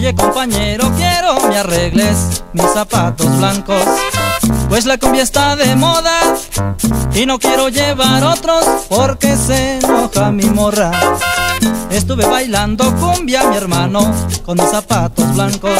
Oye compañero, quiero me arregles mis zapatos blancos. Pues la cumbia está de moda Y no quiero llevar otros porque se enoja mi morra. Estuve bailando cumbia mi hermano con mis zapatos blancos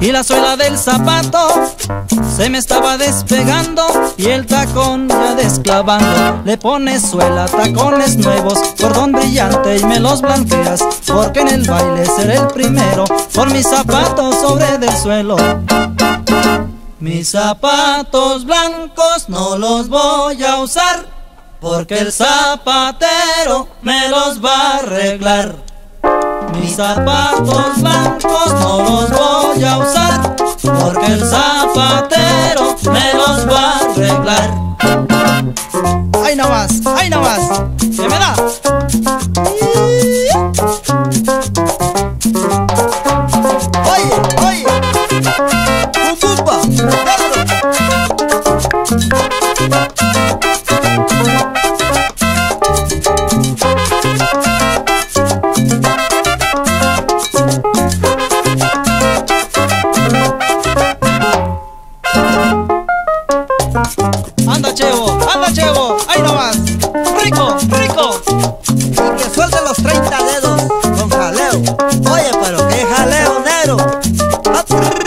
y la suela del zapato se me estaba despegando y el tacón ya desclavando. Le pones suela, tacones nuevos, cordón brillante y me los blanqueas, porque en el baile seré el primero por mis zapatos sobre del suelo. Mis zapatos blancos no los voy a usar, porque el zapatero me los va a arreglar. Mis zapatos blancos no los voy a zapatero me los va a arreglar ¡Ay no más! ¡Ay no más! ¿Qué me da? ¡Oye! ¡Oye! ¡Un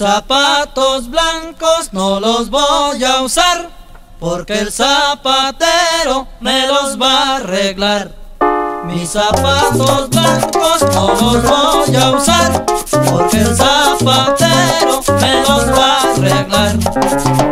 zapatos blancos no los voy a usar porque el zapatero me los va a arreglar. Mis zapatos blancos no los voy a usar porque el zapatero me los va a arreglar.